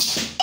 Thanks.